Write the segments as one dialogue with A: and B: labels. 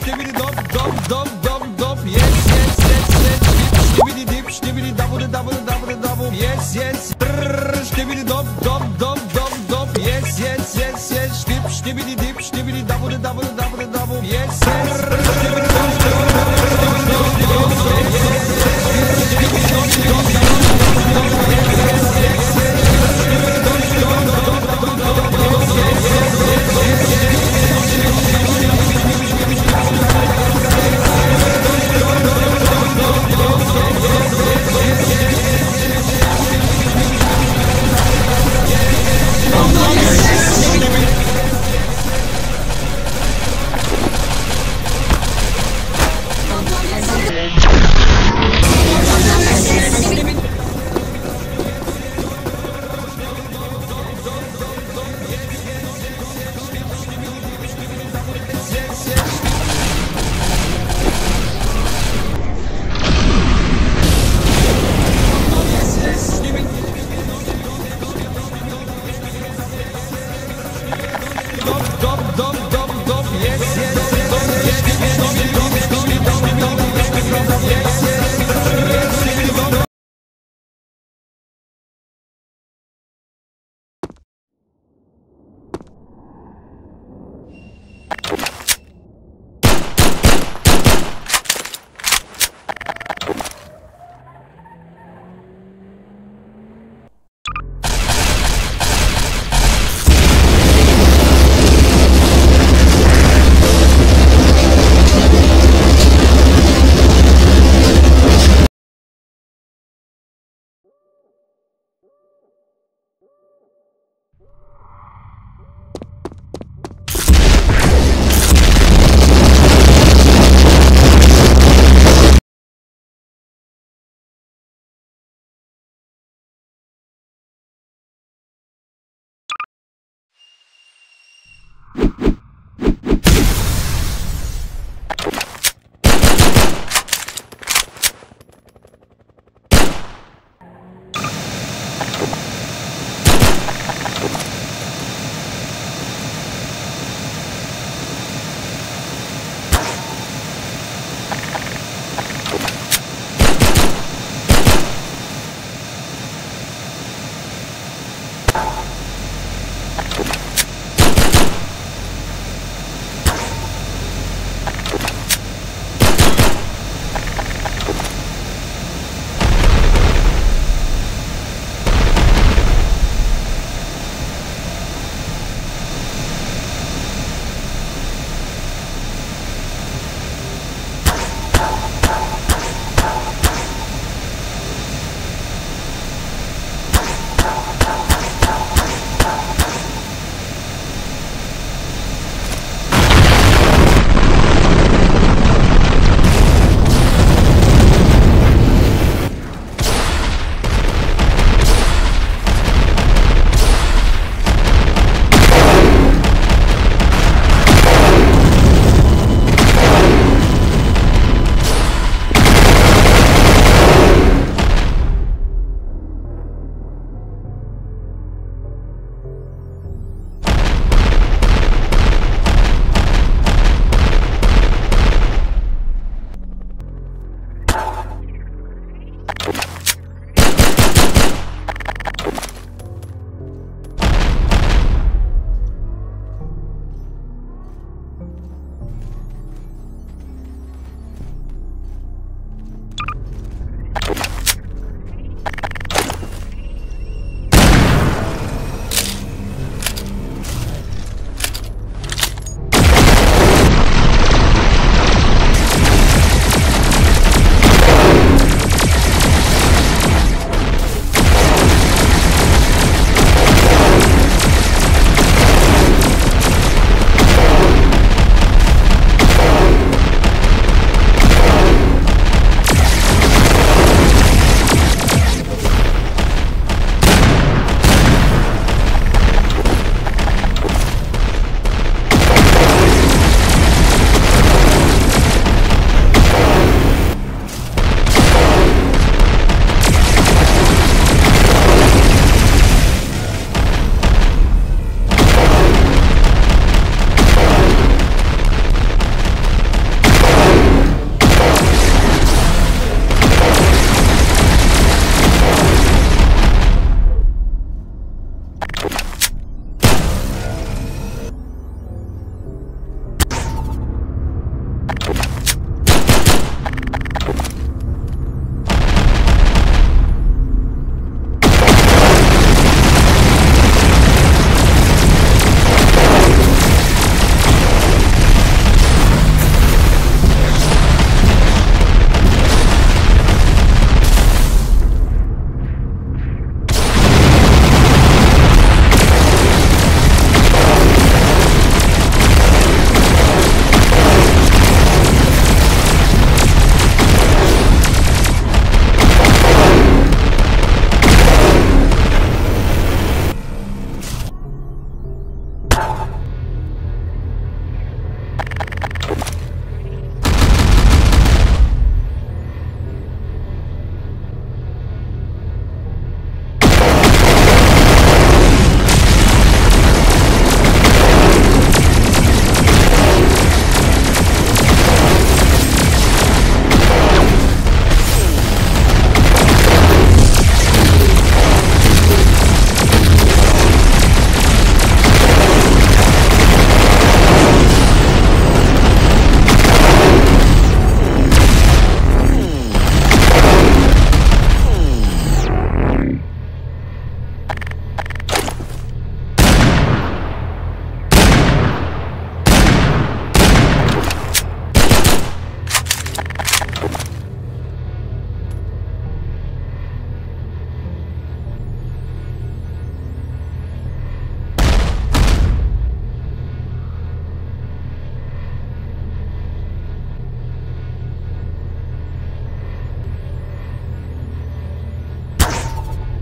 A: Ştibidi dop dop dop dop dop. Yes yes yes yes. Ştibidi dip ştibidi dabıdı dabıdı dabıdı dabı Yes yes. Brrr, Ştibidi dop dop dop dop dop. Yes yes yes yes. Ştip ştibidi dip ştibidi dabıdı dabıdı dabıdı dabı Yes yes you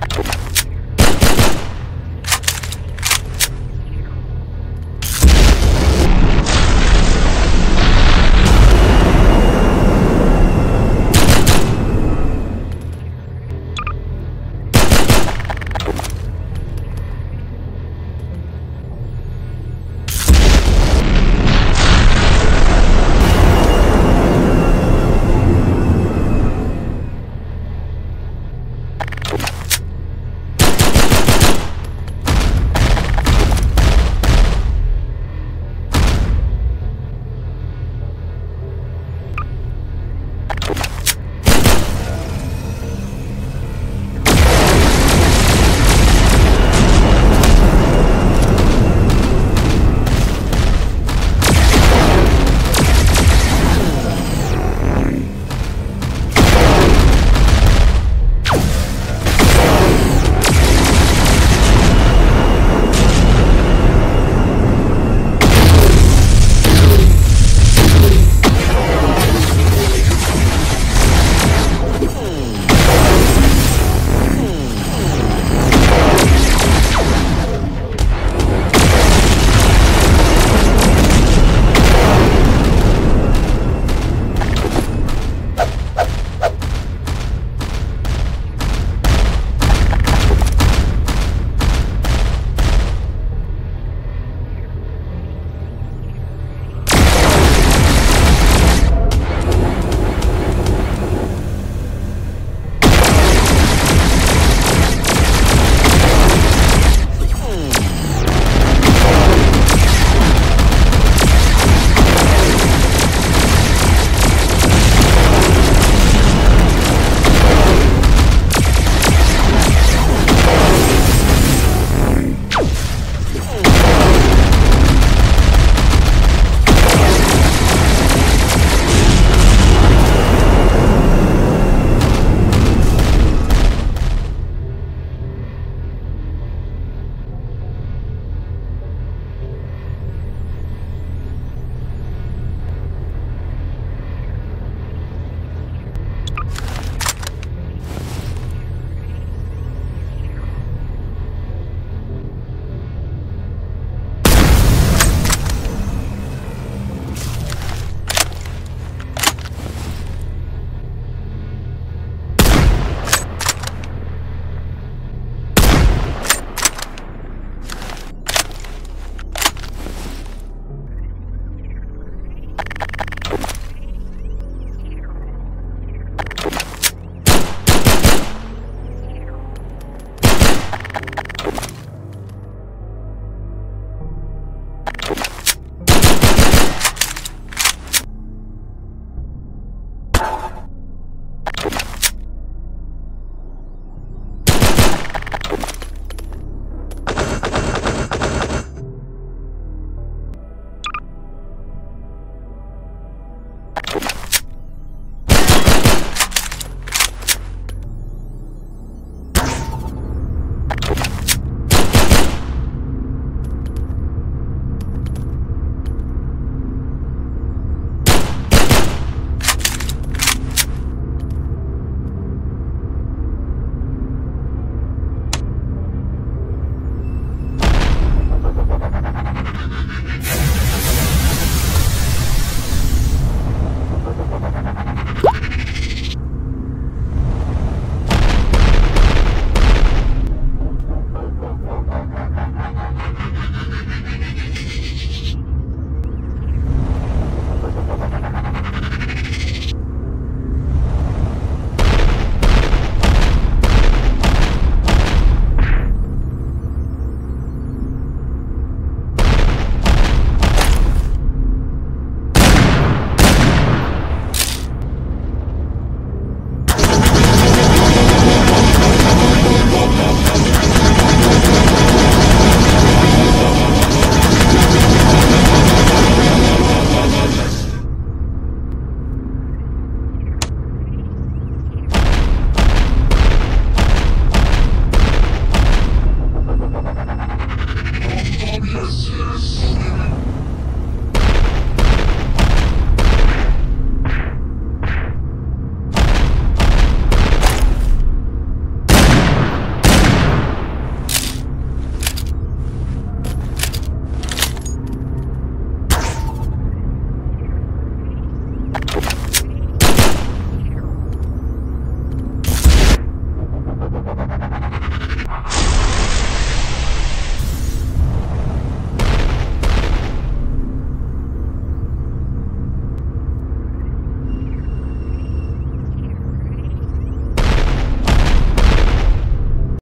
A: ¡Oh!